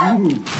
Uhum.